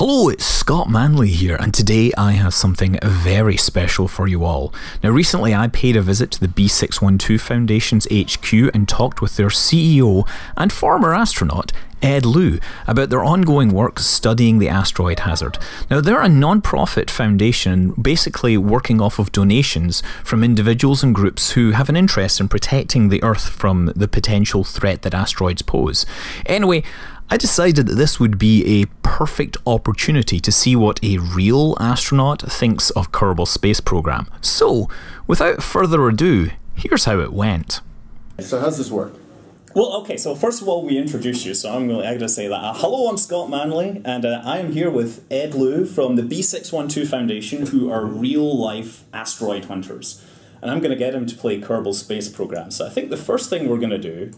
Hello, it's Scott Manley here, and today I have something very special for you all. Now, recently I paid a visit to the B612 Foundation's HQ and talked with their CEO and former astronaut, Ed Lu, about their ongoing work studying the asteroid hazard. Now, they're a non profit foundation basically working off of donations from individuals and groups who have an interest in protecting the Earth from the potential threat that asteroids pose. Anyway, I decided that this would be a perfect opportunity to see what a real astronaut thinks of Kerbal Space Program. So, without further ado, here's how it went. So how's this work? Well, okay, so first of all, we introduce you, so I'm going to, I gotta say that. Uh, hello, I'm Scott Manley, and uh, I am here with Ed Lu from the B612 Foundation, who are real life asteroid hunters. And I'm going to get him to play Kerbal Space Program. So I think the first thing we're going to do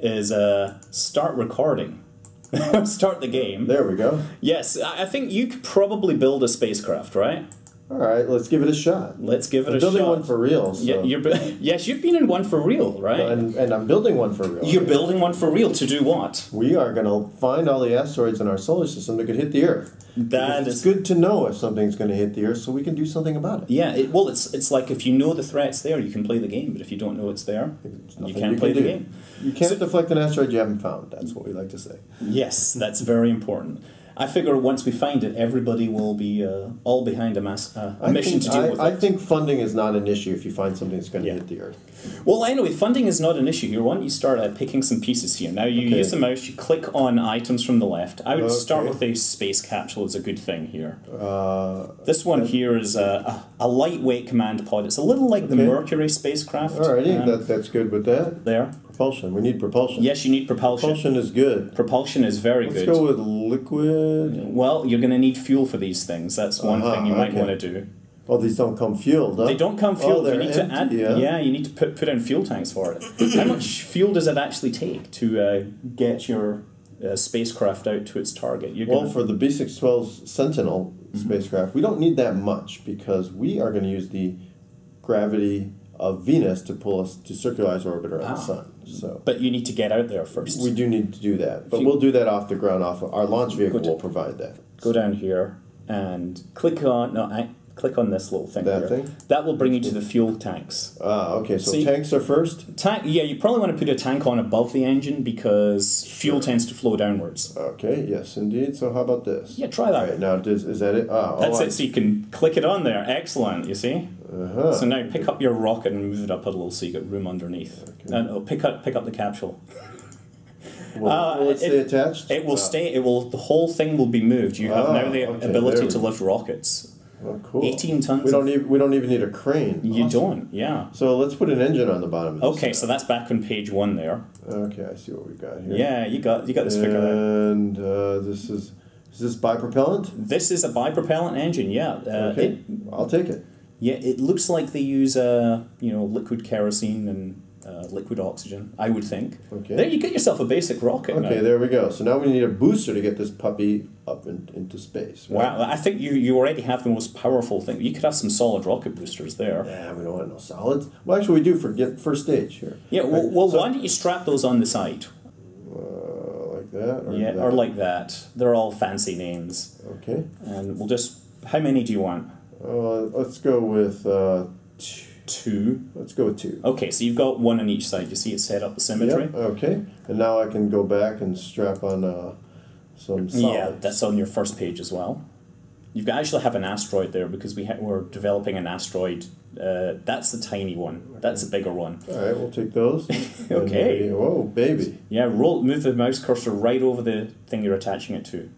is uh, start recording. start the game. There we go. Yes, I think you could probably build a spacecraft, right? All right, let's give it a shot. Let's give it I'm a building shot. one for real. So. Yeah, you're, yes, you've been in one for real, right? and, and I'm building one for real. You're building one for real to do what? We are going to find all the asteroids in our solar system that could hit the Earth. That is, it's good to know if something's going to hit the Earth so we can do something about it. Yeah, it, well, it's it's like if you know the threat's there, you can play the game. But if you don't know it's there, you can't play can the game. You can't deflect an asteroid you haven't found. That's what we like to say. Yes, that's very important. I figure once we find it, everybody will be uh, all behind a, mass, uh, a I mission think, to deal I, with I it. think funding is not an issue if you find something that's going to Yeah. hit the Earth. Well, anyway, funding is not an issue here. Why don't you start uh, picking some pieces here? Now, you Okay. use the mouse, you click on items from the left. I would start with a space capsule, is a good thing here. Uh, This one here is a, a, a lightweight command pod. It's a little like the Mercury spacecraft. alrighty, um, that, that's good with that. there. Propulsion. We need propulsion. Yes, you need propulsion. Propulsion is good. Propulsion is very Let's good. go with liquid. Well, you're going to need fuel for these things. That's one Uh-huh, thing you might okay. want to do. Oh, these don't come fueled, huh? They don't come Oh, fueled. you they're need to add. yeah. Yeah, you need to put put in fuel tanks for it. How much fuel does it actually take to uh, get your uh, spacecraft out to its target? You're Well, gonna, for the B612 Sentinel Mm-hmm. spacecraft, we don't need that much because we are going to use the gravity of Venus to pull us to circularize orbit around the Ah. sun. So but you need to get out there first. we do need to do that, but you- we'll do that off the ground. Off of, our launch vehicle to- will provide that. Go down here and click on no. I, click on this little thing That here. thing? That will bring you to the fuel tanks. Ah, okay. So See- tanks are first. Tank, yeah, you probably want to put a tank on above the engine because fuel tends to flow downwards. Okay. Yes, indeed. So how about this? Yeah, try that. Right. Now, does, is that it? Ah, That's oh, it. So you can click it on there. Excellent. You see. Uh-huh. So now pick up your rocket and move it up a little so you get room underneath. No, no, pick up pick up the capsule. will, uh, will it it- stay attached? It will Ah, stay. It will. The whole thing will be moved. You have Ah, now the okay, ability to lift rockets. Oh, cool. 18 tons We don't even we don't even need a crane. You Awesome. don't. Yeah. So let's put an engine on the bottom. Of this. Okay, so that's back on page one there. Okay, I see what we've got here. Yeah, you got you got this figured out. And uh, this is is this bipropellant? This is a bipropellant engine. Yeah. Uh, Okay, it- I'll take it. yeah. It looks like they use uh, you know liquid kerosene and uh, liquid oxygen. I would think. Okay. There you get yourself a basic rocket. Okay, now. there we go. So now we need a booster to get this puppy up in, into space. right? Wow, I think you, you already have the most powerful thing. You could have some solid rocket boosters there. Yeah, we don't want no solids. Well, actually, we do for get first stage here. Yeah, well, Right, well so- why don't you strap those on the side? Uh, like that. Or Yeah, that. or like that. They're all fancy names. Okay. And we'll just. How many do you want? Uh, let's go with uh, two. Two. Let's go with two. Okay, so you've got one on each side. You see it set up the symmetry? Yep, Okay. And now I can go back and strap on uh, some solids. Yeah, that's on your first page as well. You actually have an asteroid there because we ha- we're developing an asteroid. Uh, that's the tiny one. That's the bigger one. All right, we'll take those. Okay. And, uh, whoa, baby. Yeah, roll move the mouse cursor right over the thing you're attaching it to.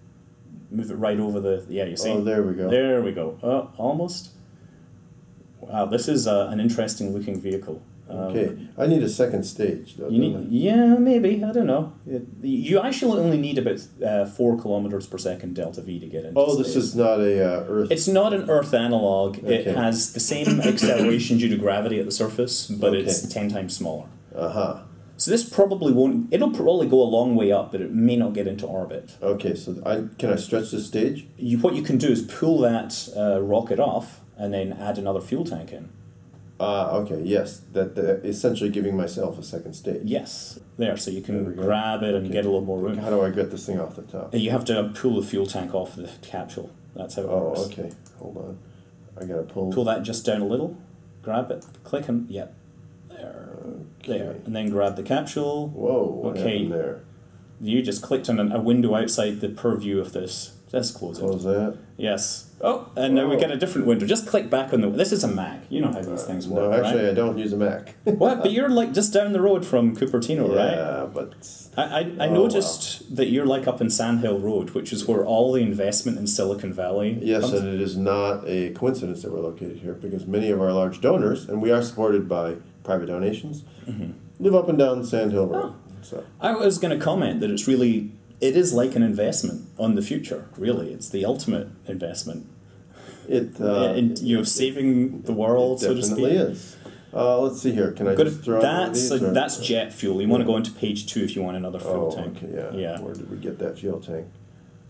Move it right over the yeah. You see? Oh, there we go. There we go. Uh, almost. Wow, this is uh, an interesting looking vehicle. Um, Okay, I need a second stage. Though, need, yeah, maybe I don't know. It, you actually only need about uh, four kilometers per second delta v to get into. Oh, this space. is not a uh, Earth. It's not an Earth analog. It has the same acceleration due to gravity at the surface, but it's ten times smaller. Uh huh. So this probably won't. It'll probably go a long way up, but it may not get into orbit. Okay, so I can I stretch this stage? You, what you can do is pull that uh, rocket off and then add another fuel tank in. Ah, okay, yes. That, that essentially giving myself a second stage. Yes, there. So you can grab it and Okay. get a little more room. How do I get this thing off the top? You have to pull the fuel tank off the capsule. That's how it Oh, works. okay. Hold on. I gotta pull. Pull that just down a little, grab it, click and yep, there, there, and then grab the capsule. Whoa, what Okay. there? You just clicked on an- a window outside the purview of this. Just close it. Close that. Yes. Oh, and now we get a different window. Just click back on the. This is a Mac. You know how these things work, No, actually, right? I don't use a Mac. What? But you're like just down the road from Cupertino, right? yeah, but I, I, I Oh, noticed that you're like up in Sand Hill Road, which is where all the investment in Silicon Valley. yes, comes. and it is not a coincidence that we're located here because many of our large donors, and we are supported by private donations, Mm-hmm. live up and down Sand Hill Road. So I was going to comment that it's really, it is like an investment on the future. Really, it's the ultimate investment. it, uh, and you know, saving the world, so to definitely speak. is. Uh, let's see here. Can I just throw that's these, or- that's jet fuel. You want to go into page two if you want another fuel Oh, tank. okay, yeah. Yeah. Where did we get that fuel tank?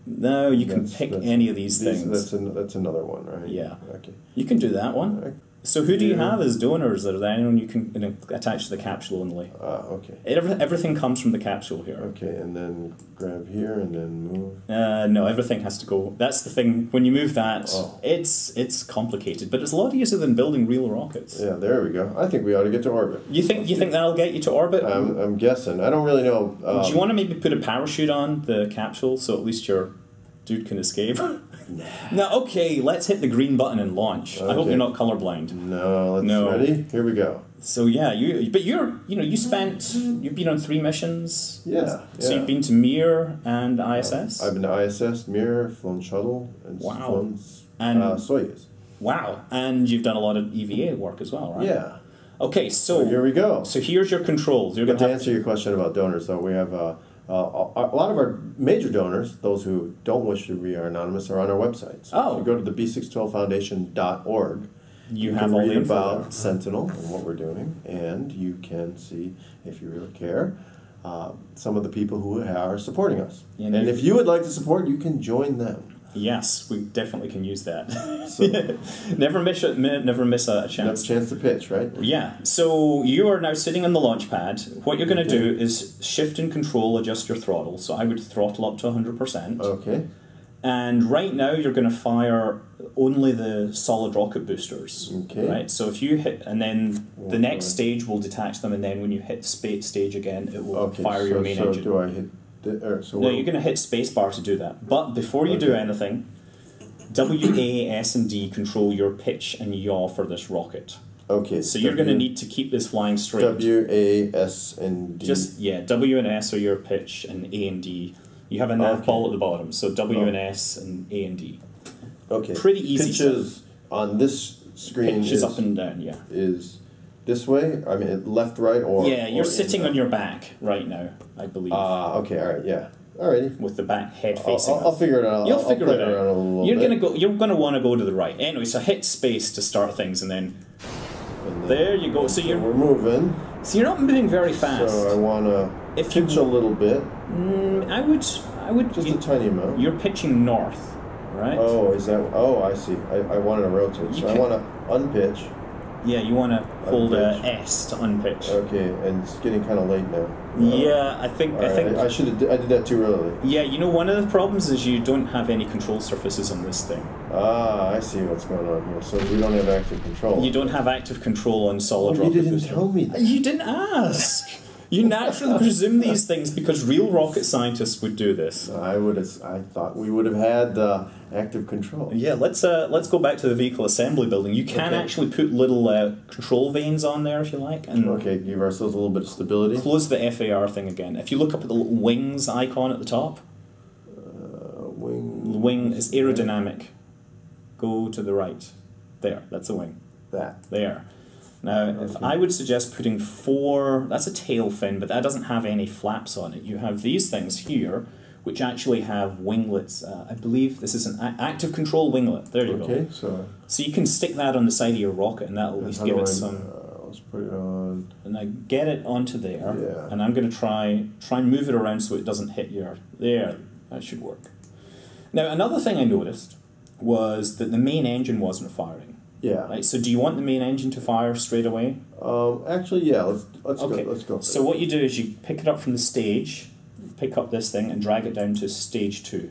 No, you can pick any of these, things. That's an, that's another one, right? Yeah. Okay. you can do that one. So who do you have as donors that are there anyone you can you know, attach to the capsule only? Ah, okay. Every, everything comes from the capsule here. Okay, and then grab here and then move. Uh, no, everything has to go. That's the thing. When you move that, Oh. it's it's complicated, but it's a lot easier than building real rockets. Yeah, there we go. I think we ought to get to orbit. You think you think that'll get you to orbit? I'm, I'm guessing. I don't really know. Um, do you want to maybe put a parachute on the capsule so at least your dude can escape? no, okay. Let's hit the green button and launch. I hope Okay. you're not colorblind. No, let's No. ready. Here we go. So yeah, you but you're you know you spent you've been on three missions. Yeah, So yeah. you've been to Mir and ISS. I've been to ISS, Mir, flown shuttle, and Wow. flown And- uh, Soyuz. wow, and you've done a lot of EVA work as well, right? Yeah. Okay, so So here we go. So here's your controls. You're But going to to have answer your question about donors, though, we have uh, uh, a lot of our major donors, those who don't wish to be anonymous, are on our website. So Oh. if you go to the b612foundation.org, you, you have can read about there. Sentinel and what we're doing, and you can see, if you really care, uh, some of the people who are supporting us. And And, if you would like to support, you can join them. Yes, we definitely can use that. So never miss a never miss a chance. a chance to pitch, right? Yeah. So you are now sitting on the launch pad. What you're going to Okay. do is shift and control adjust your throttle. So I would throttle up to 100%. Okay. And right now you're going to fire only the solid rocket boosters. Okay. Right. So if you hit, and then the Okay. next stage will detach them, and then when you hit space stage again, it will Okay. fire so, your main so engine. do I hit? The, or, so No, you're going to hit spacebar to do that. But before you do anything, W, A, S, and D control your pitch and yaw for this rocket. Okay. So you're going to need to keep this flying straight. W A S and D. Just yeah, W and S are your pitch, and A and D. You have a nav Okay. ball at the bottom, so W Oh. and S and A and D. okay. pretty easy Pitches on this screen Pitch is, is up and down. Yeah. is this way. I mean, left, right, or yeah, you're or sitting on your back right now, I believe, Ah, okay. All right. Yeah. Alrighty. with the back head I'll, facing. I'll, up. I'll figure it out. You'll I'll, figure I'll it out. little You're bit. gonna go. You're gonna want to go to the right. Anyway, so hit space to start things, and then And then- there you go. So So you're we're moving. so you're not moving very fast. So I want to If you- pitch a little bit, Mm, I would. I would. just you, a tiny amount. you're pitching north, right? Oh, is that? Oh, I see. I, I wanted to rotate, You so I want to unpitch. Yeah, you want to hold the Unpitch. S to unpitch. Okay, and it's getting kind of late now. Yeah, I think. I think. I, should have. I did that too early. yeah, you know, one of the problems is you don't have any control surfaces on this thing. Ah, I see what's going on here. So we don't have active control. You don't have active control on solid Oh, you didn't tell me that. You didn't ask. You naturally presume these things because real rocket scientists would do this. I would. have I thought we would have had uh, active control. Yeah, let's uh, let's go back to the vehicle assembly building. You can Okay. actually put little uh, control vanes on there if you like, and Okay, give ourselves a little bit of stability. close the FAR thing again. If you look up at the little wings icon at the top, Uh, wing. wing is aerodynamic. Go to the right. There, that's a wing. That. There. Now, if Okay. I would suggest putting four, that's a tail fin, but that doesn't have any flaps on it. You have these things here, which actually have winglets. Uh, I believe this is an a- active control winglet. There you go. Okay, so. So you can stick that on the side of your rocket, and that'll at least give it I- some. Uh, let's put it on. And I get it onto there, Yeah. and I'm going to try try and move it around so it doesn't hit your. There, that should work. Now, another thing I noticed was that the main engine wasn't firing. Yeah. Right. So, do you want the main engine to fire straight away? Um, actually, yeah. Let's let's Okay. go. Let's go. So what you do is you pick it up from the stage, pick up this thing, and drag it down to stage two.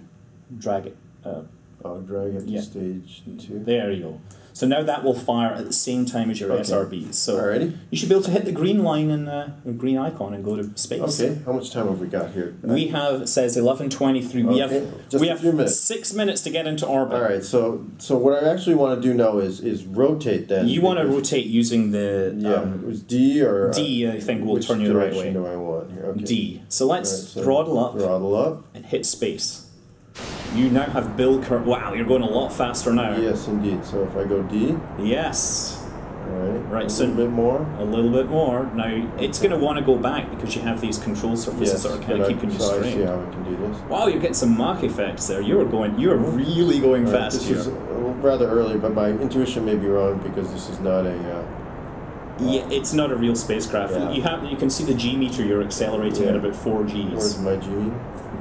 Drag it. Uh, I'll drag it to Yeah. stage two. there you go. So now that will fire at the same time as your Okay. SRBs. So Alrighty. you should be able to hit the green line and uh, the green icon and go to space. Okay. How much time have we got here? We have it says eleven twenty three. We have just we have minutes. six minutes to get into orbit. All right. So so what I actually want to do now is is rotate then. You want to rotate using the Yeah. um, it was D or D. I think will turn you the right way. do I want here? Okay. D. So let's Alright, so throttle up Throttle up. and hit space. You now have Bill Kerr. Wow, you're going a lot faster now. Yes, indeed. So if I go D, Yes. all right. Right, A so- little bit more. A little bit more. Now it's going to want to go back because you have these control surfaces Yes. that are kind of I- keeping you so I see straight. how we can do this. Wow, you're getting some Mach effects there. You are going. You are really going right, fast this here. is uh, rather early, but my intuition may be wrong because this is not a. Uh, yeah, it's not a real spacecraft. Yeah. You have. You can see the G meter. You're accelerating Yeah. at about four where's Gs my G?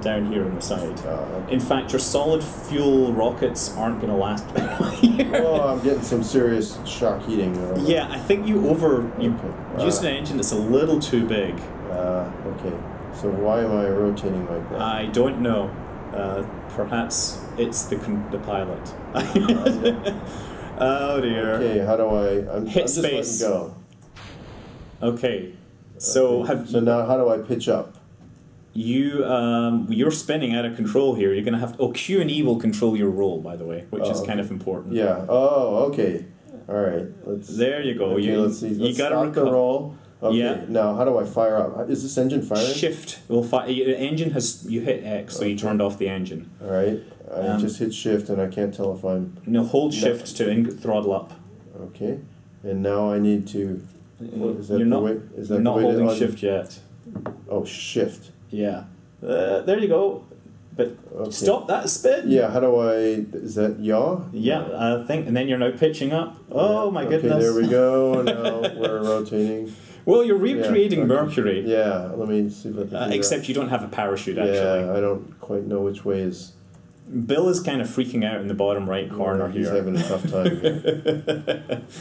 Down here on the side. Uh. In fact, your solid fuel rockets aren't going to last oh, I'm getting some serious shock heating. Yeah, I think you over you Okay. used Uh, an engine that's a little too big. Uh, okay. So why am I rotating like that? I don't know. Uh, perhaps it's the con- the pilot. oh dear. okay. How do I? I'm, Hit I'm space. go. Okay. So have So now, how do I pitch up? You um, you're spinning out of control here. You're gonna have oh Q and E will control your roll by the way, which Oh, is kind okay. of important. Yeah. Oh, okay. All right. Let's. There you go. Okay, you let's see. Let's gotta stop the roll. Okay. Yeah. Now, how do I fire up? Is this engine firing? Shift will fi- the engine has you hit X, so you turned off the engine. All right. I Um, just hit shift, and I can't tell if I'm No, hold. Shift to in- throttle up. okay. And now I need to. What, is that you're the not way? Is that not to holding Shift yet. Oh, shift. Yeah. Uh, there you go. But Okay. stop that spin. Yeah. How do I? Is that yaw? Yeah, I think, and then you're now pitching up. Oh my okay, goodness! there we go. Now we're rotating. Well, you're recreating okay. Mercury, Yeah. Let me see if I can. uh, except you don't have a parachute. Actually, Yeah, I don't quite know which way is. Bill is kind of freaking out in the bottom right corner He's here. He's having a tough time.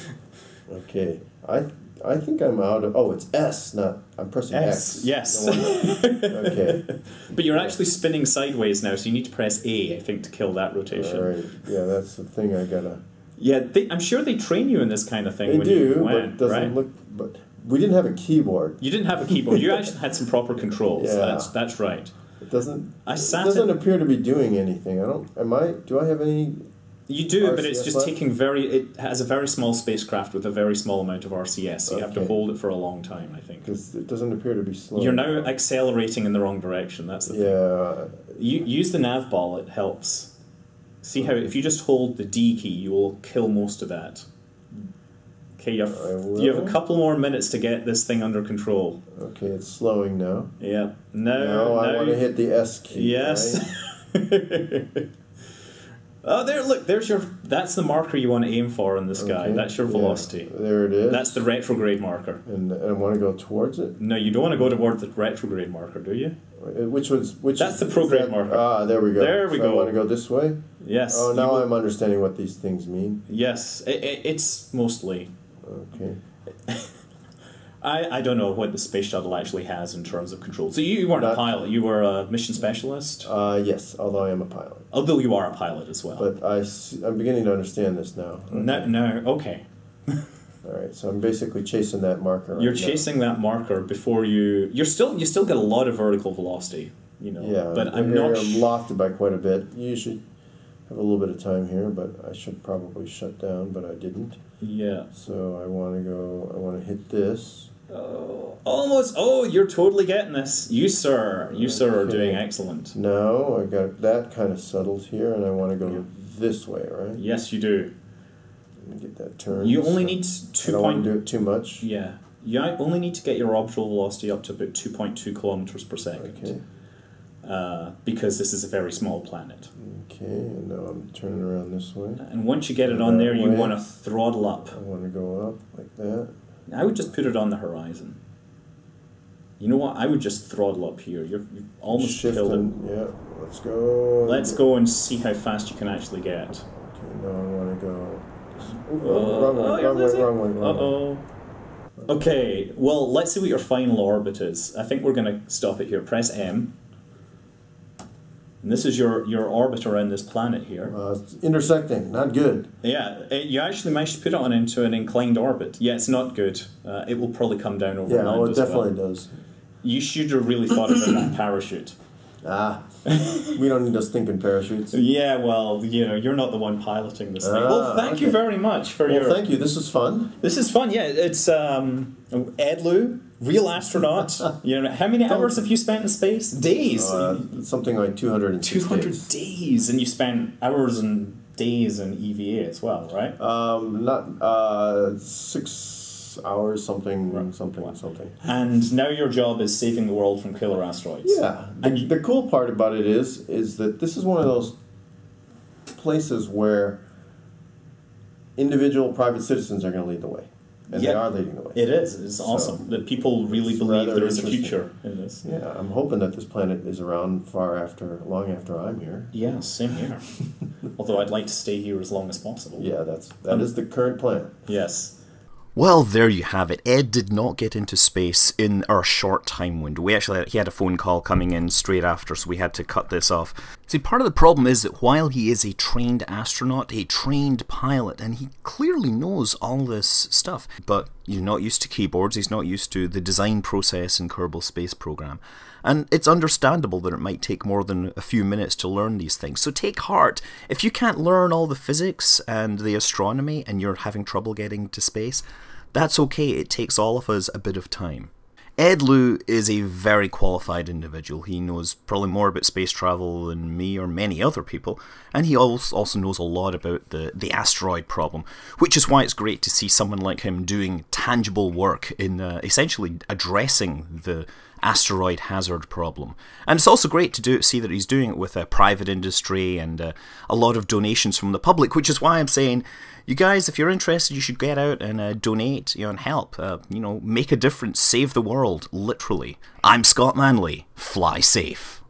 Okay. I I think I'm out of. Oh, it's S. Not. I'm pressing S, X. yes. No okay. but you're actually spinning sideways now, so you need to press A, I think, to kill that rotation. All right. Yeah, that's the thing I gotta. Yeah, they, I'm sure they train you in this kind of thing They when do, you but went, it doesn't right? look. But we didn't have a keyboard. you didn't have a keyboard. You actually had some proper controls. Yeah. That's that's right. It doesn't. I It doesn't in- appear to be doing anything. I don't. Am I? Do I have any? You do, but it's just left? taking very. It has a very small spacecraft with a very small amount of RCS, so you have to hold it for a long time. I think Because it doesn't appear to be slow. you're now accelerating in the wrong direction. That's the thing. Yeah. You use the nav ball; it helps. See how if you just hold the D key, you will kill most of that. Okay, you have, you have a couple more minutes to get this thing under control. Okay, it's slowing now. Yeah. No. Now I want to hit the S key. Yes. right? oh, there! Look, there's your. That's the marker you want to aim for in the sky. Okay, That's your yeah, velocity. There it is. That's the retrograde marker. And, and I want to go towards it. No, you don't want to go towards the retrograde marker, do you? Uh, Which one's which? That's the prograde that- marker. Ah, there we go. There we So go. I want to go this way. Yes. Oh, now I'm understanding what these things mean. Yes, it, it, it's mostly. Okay. I, I don't know what the space shuttle actually has in terms of control. So you, you weren't a pilot. You were a mission specialist. Uh, yes, although I am a pilot, Although you are a pilot as well. but I I'm beginning to understand this now. no, no, okay. All right, so I'm basically chasing that marker. right You're now. chasing that marker before you. You're still. You still get a lot of vertical velocity. You know. Yeah, But I'm not. Sh- lofted by quite a bit. You should have a little bit of time here, but I should probably shut down, but I didn't. yeah. So I want to go. I want to hit this. Oh, almost. Oh, you're totally getting this. You, sir. You, sir, are doing excellent. Now I got that kind of settled here, and I want to go this way, right? Yes, you do. Let me get that turn. You only so need I two don't want point. to do it too much. Yeah. You only need to get your orbital velocity up to about 2.2 kilometers per second. Okay. Uh, because this is a very small planet. Okay, and now I'm turning around this way. And once you get it on there, you want to throttle up. I want to go up like that. I would just put it on the horizon. You know what? I would just throttle up here. You're, you've almost killed it. Shifting. Yeah, let's go. Let's go and see how fast you can actually get. Okay, now I want to go wrong way, wrong way, wrong way, wrong way. Uh-oh. Okay, well, let's see what your final orbit is. I think we're going to stop it here. Press M. And this is your, your orbit around this planet here. Uh, it's intersecting, not good. Yeah, it, you actually managed to put it on into an inclined orbit. Yeah, it's not good. Uh, it will probably come down over Yeah, land well, it definitely well. does. You should have really thought about that parachute. Ah, we don't need a stinking parachutes. Yeah, well, you know, you're not the one piloting this thing. Ah, well, thank you very much for Well, your. thank you. This is fun. This is fun. Yeah, it's um, Ed Lu, real astronaut. you know, how many hours have you spent in space? Days. Uh, something like 206 Two hundred days. days, and you spent hours and days in EVA as well, right? Um, not uh, six hours, something, Right. something, Wow. something. And now your job is saving the world from killer asteroids. Yeah. The, And you- the cool part about it is, is that this is one of those places where individual private citizens are going to lead the way, and they Yeah. are leading the way. It is. It's So, awesome that people really believe there is a future in this. Yeah, I'm hoping that this planet is around far after, long after I'm here. Yeah, same here. Although I'd like to stay here as long as possible. Yeah, that's that Um, is the current plan. Yes. Well, there you have it. Ed did not get into space in our short time window. We actually he had a phone call coming in straight after, so we had to cut this off. See, part of the problem is that while he is a trained astronaut, a trained pilot, and he clearly knows all this stuff, but he's not used to keyboards. He's not used to the design process in Kerbal Space Program. And it's understandable that it might take more than a few minutes to learn these things. So take heart. If you can't learn all the physics and the astronomy and you're having trouble getting to space, that's okay. It takes all of us a bit of time. Ed Lu is a very qualified individual. He knows probably more about space travel than me or many other people, and he also knows a lot about the, the asteroid problem, which is why it's great to see someone like him doing tangible work in uh, essentially addressing the asteroid hazard problem. And it's also great to do see that he's doing it with a private industry and uh, a lot of donations from the public, which is why I'm saying, you guys, if you're interested, you should get out and uh, donate, you know, and help, uh, you know, make a difference, save the world, literally. I'm Scott Manley. Fly safe.